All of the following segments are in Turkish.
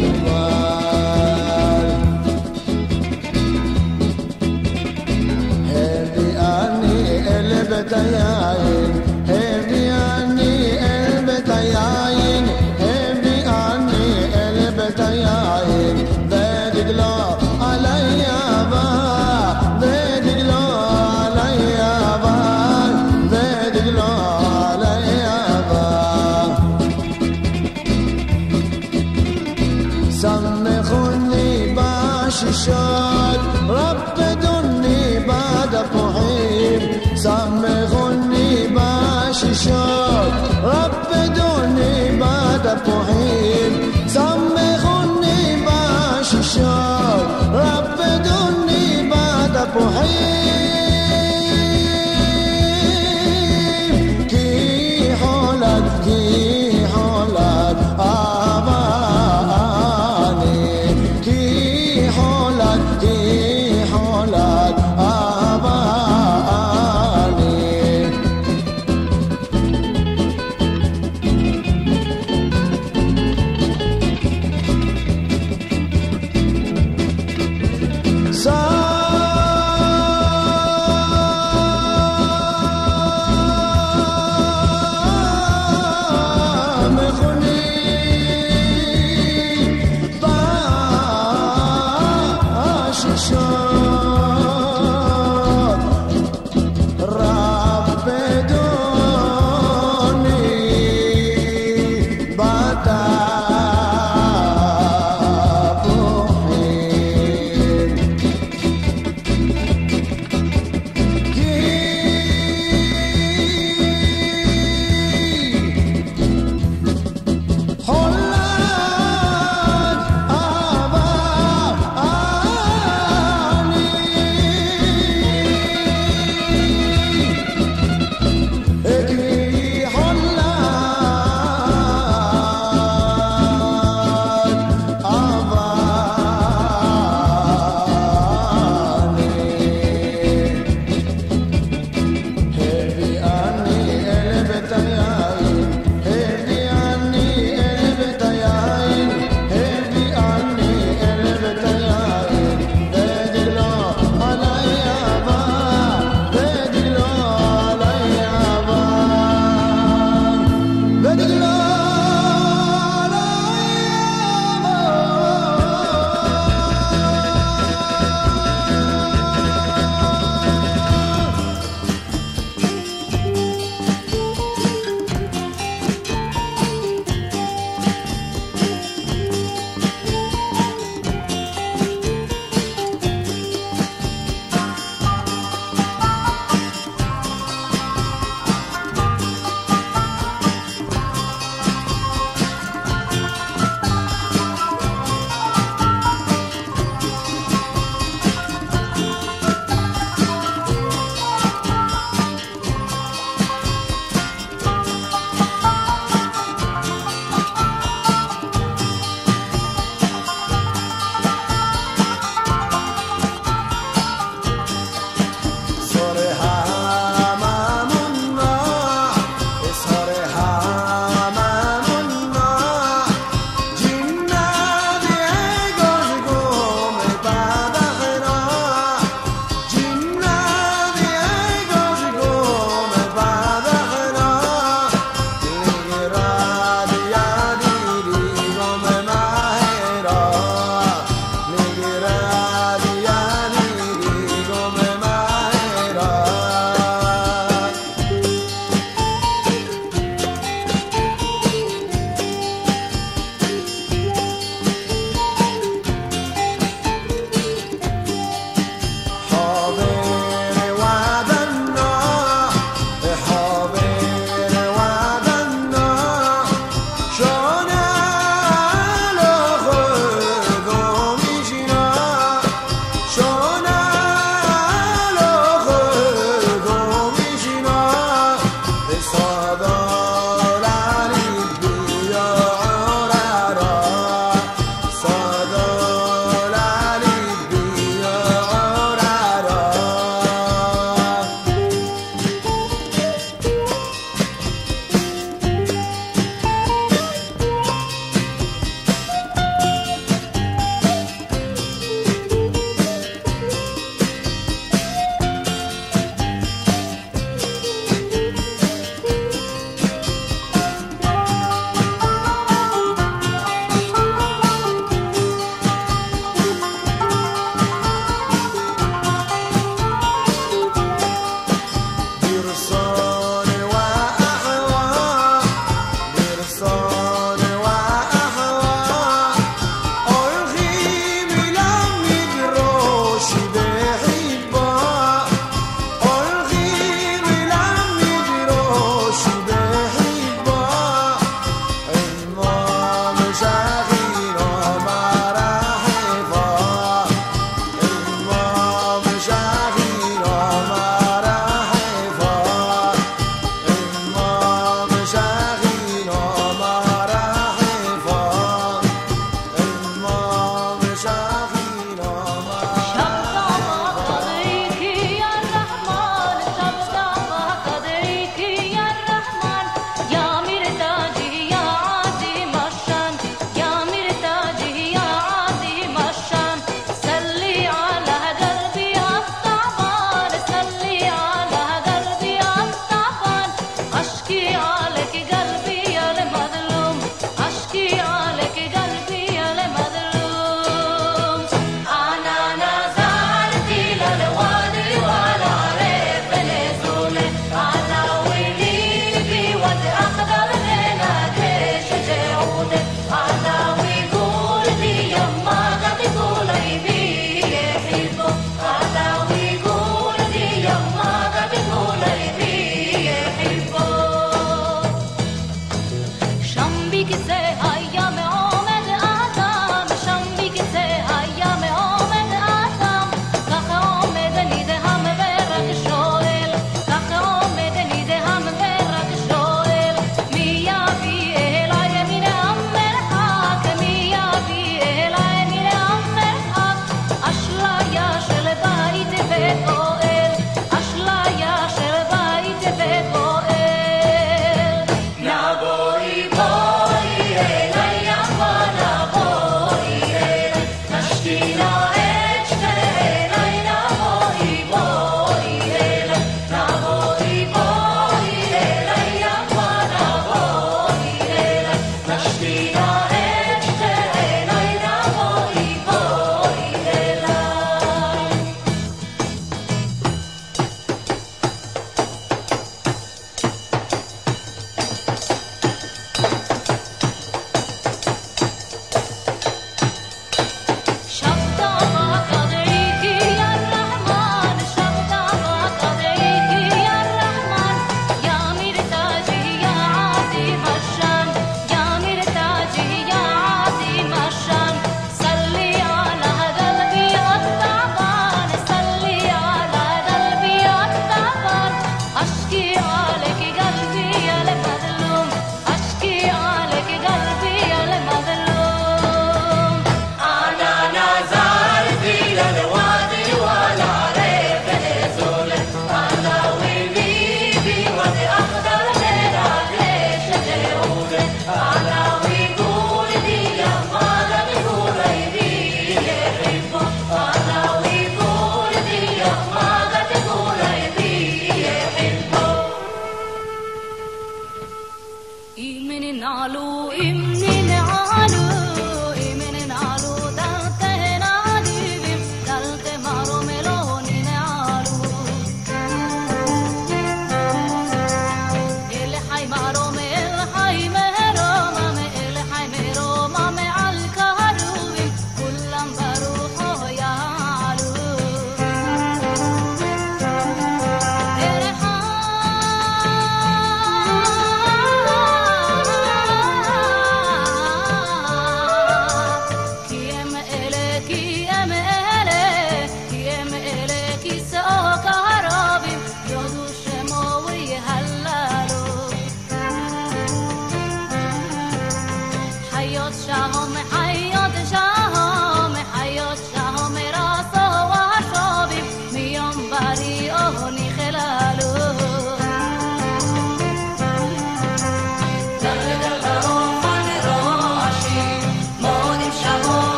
the Bhagwan.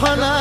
जहाना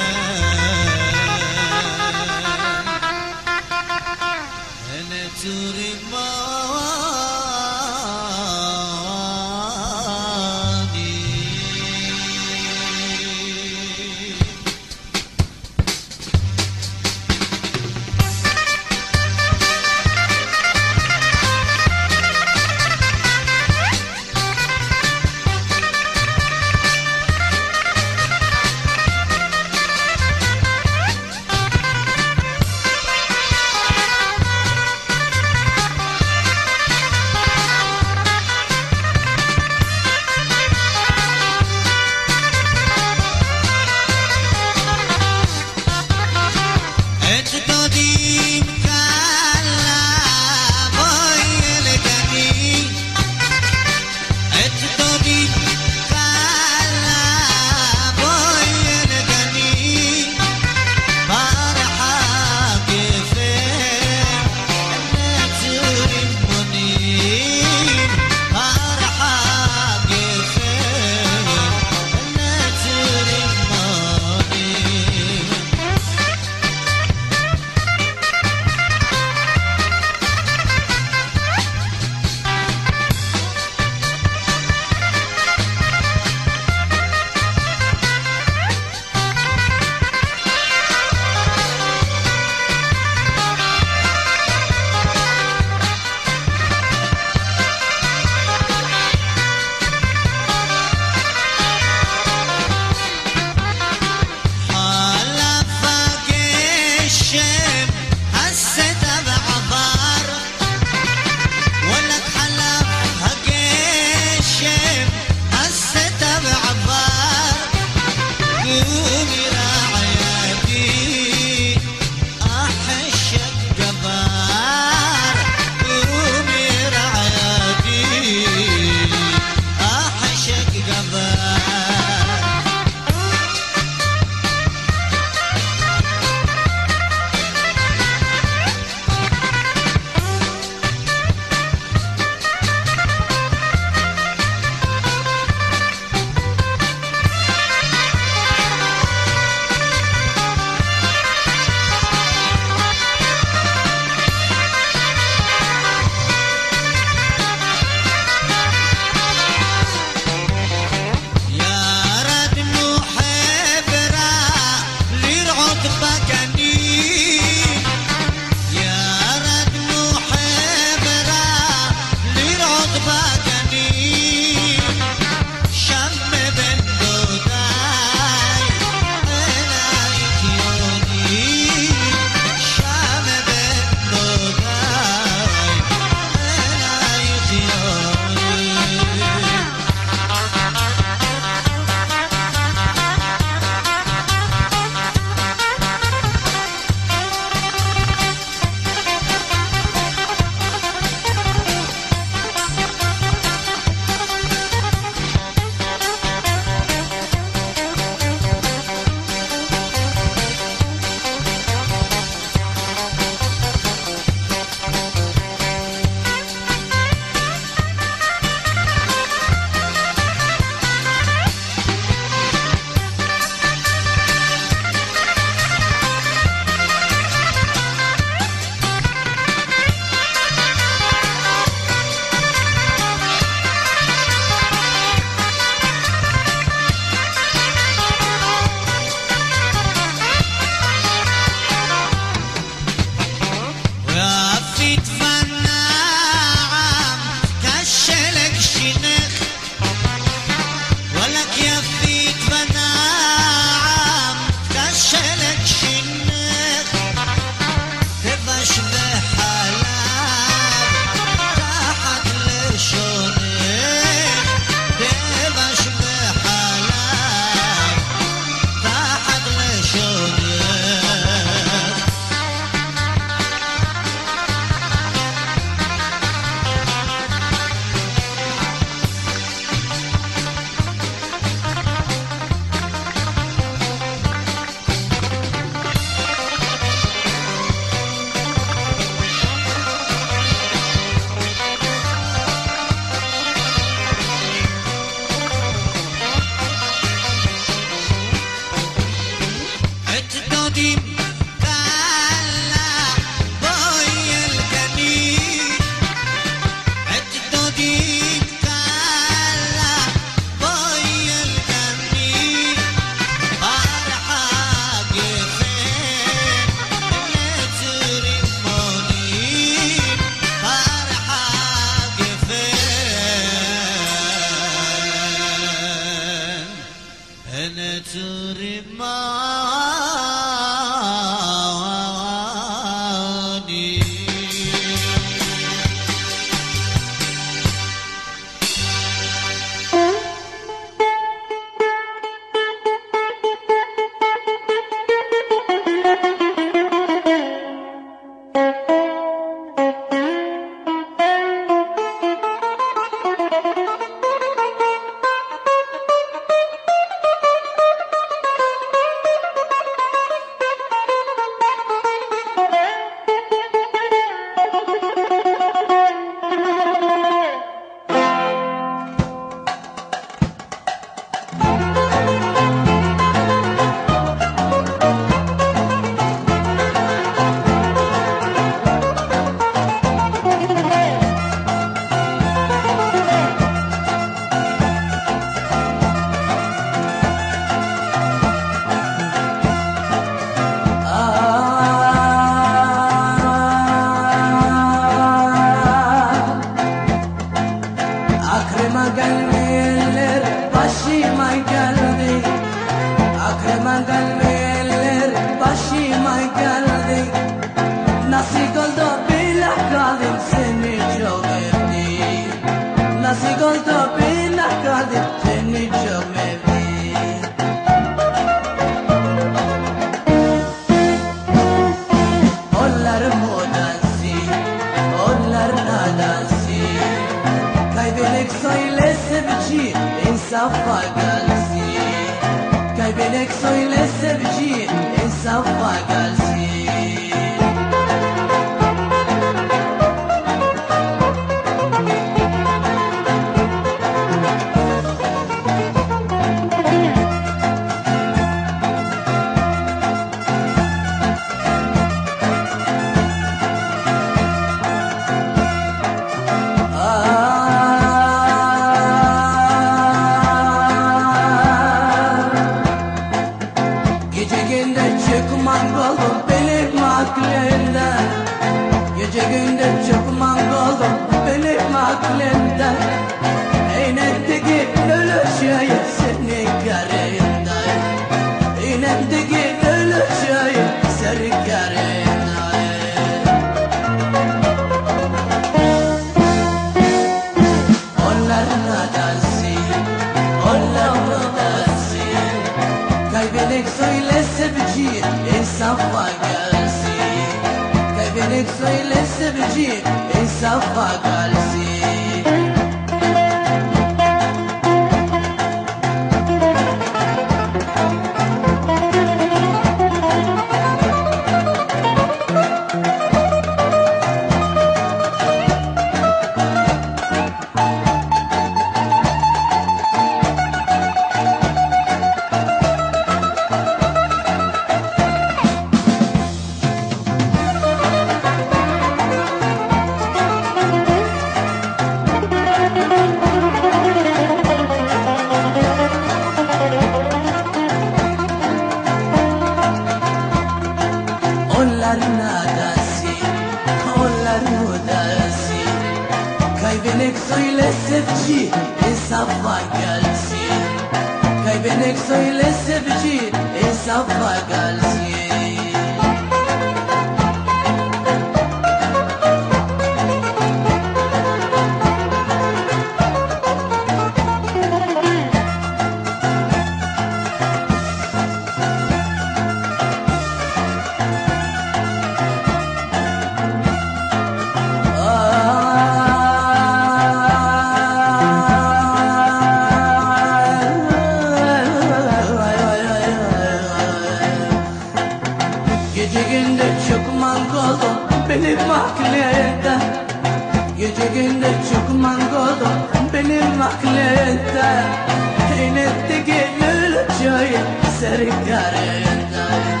serkarındayım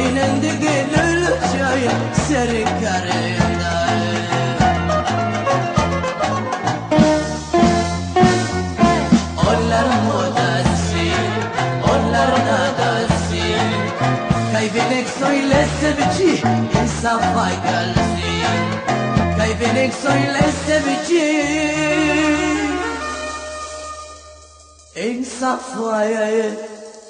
İnendi gönül çayı serkarındayım Onlar modası, onlar nadası Kaybenek söylese bici insafa gelsin Kaybenek söylese bici İnsaf vayayı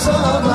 sana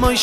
moy